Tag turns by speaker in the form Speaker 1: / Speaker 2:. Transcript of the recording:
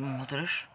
Speaker 1: смотришь.